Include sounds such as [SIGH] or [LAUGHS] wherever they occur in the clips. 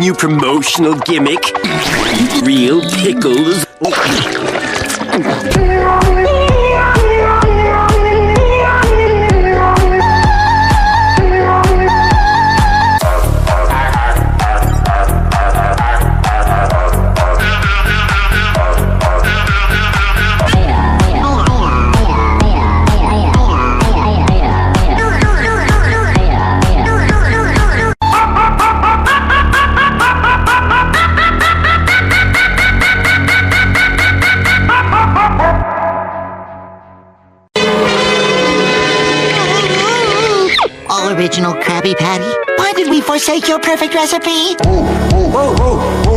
new promotional gimmick? Real pickles? [LAUGHS] original Krabby Patty. Why did we forsake your perfect recipe? No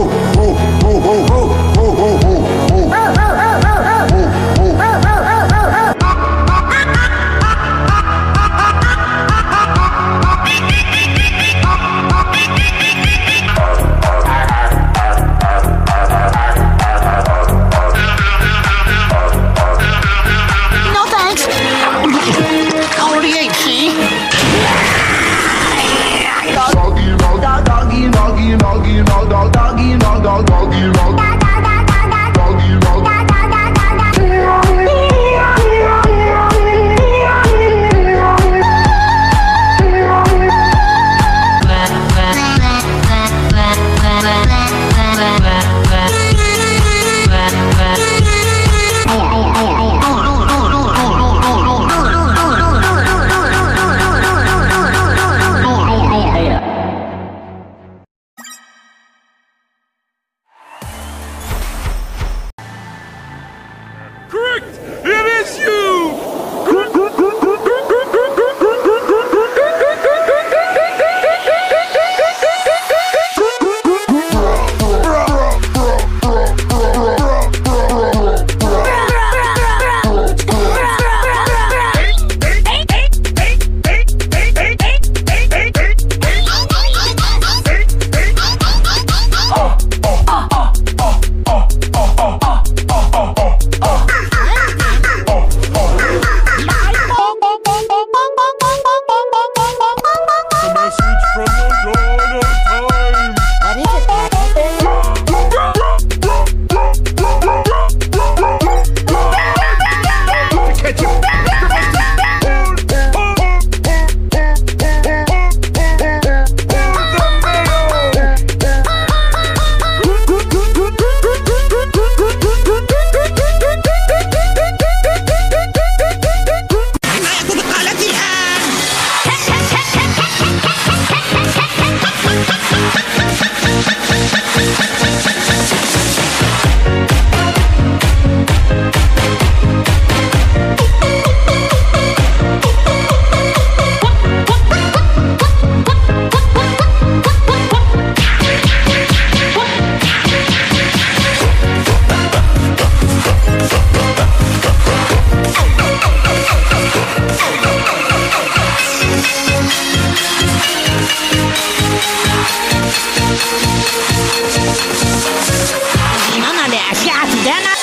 Mana de aşağı dene.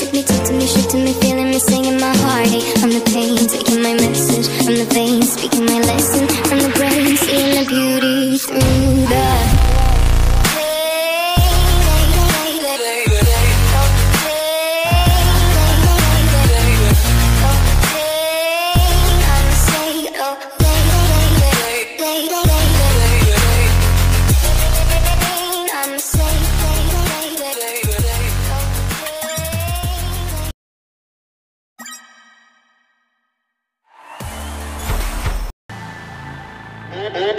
That me, took to me, shook to me, feeling me, singing my heartache from the pain, taking my message. From the veins, speaking my lesson Bye.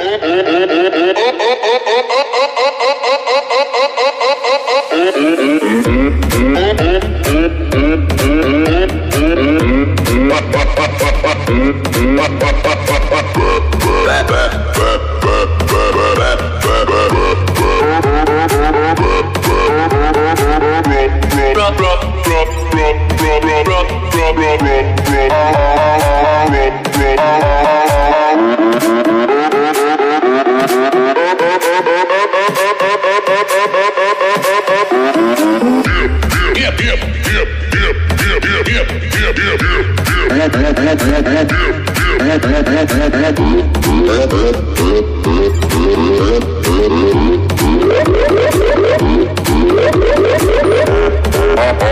Oh,